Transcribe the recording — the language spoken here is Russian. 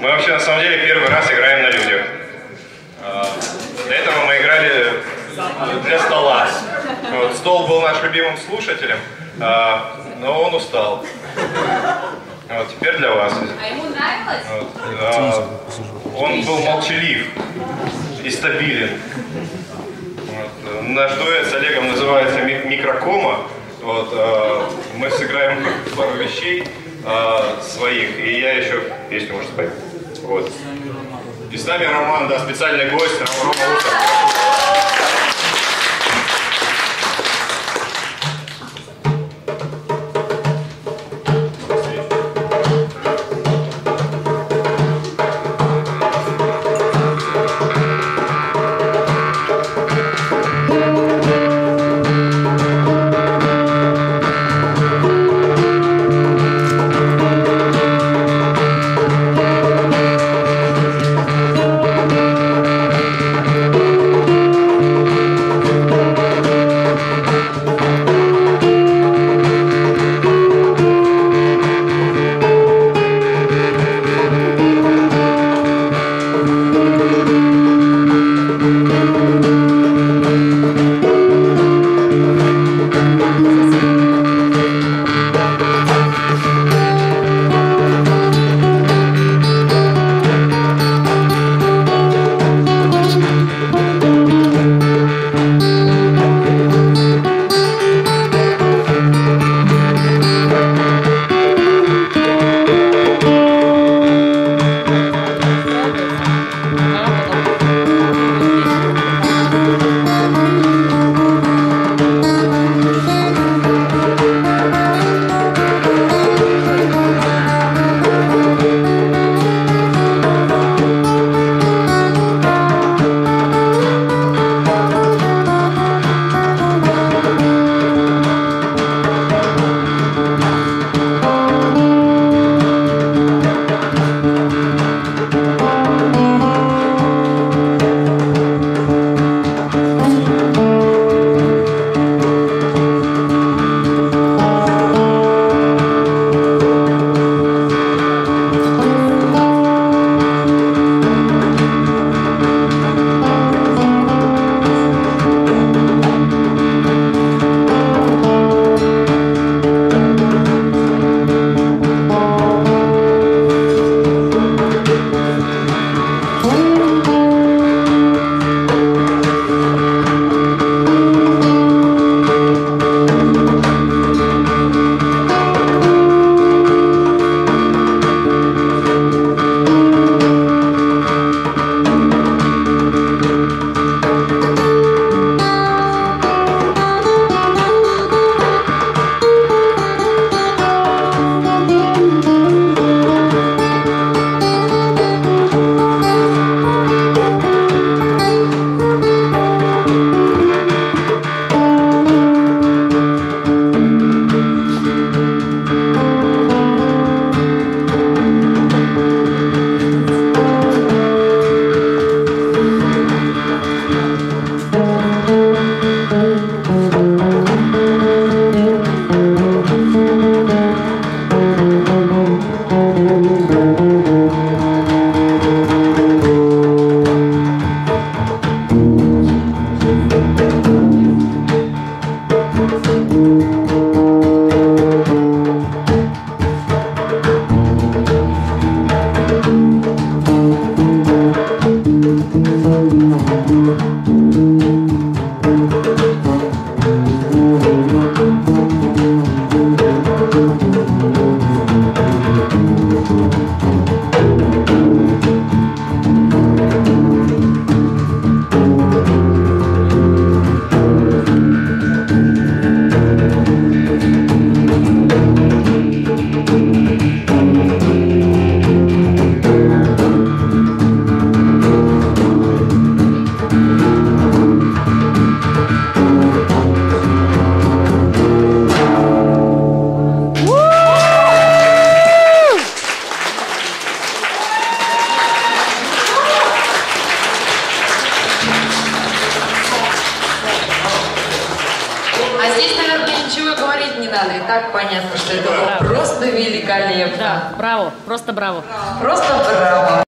Мы вообще на самом деле первый раз играем на людях. А, До этого мы играли для стола. Вот, стол был наш любимым слушателем, а, но он устал. Вот, теперь для вас. А ему нравилось? Вот, а, он был молчалив и стабилен. Вот, наш дуэт с Олегом называется «Ми- «Микрокома». Вот, а, мы сыграем пару вещей а, своих, и я еще песню, может, спою. Вот. И с нами Роман, да, специальный гость, Рома Усов. А здесь, наверное, ничего говорить не надо. И так понятно, что это было просто великолепно. Да, браво, просто браво. Просто браво.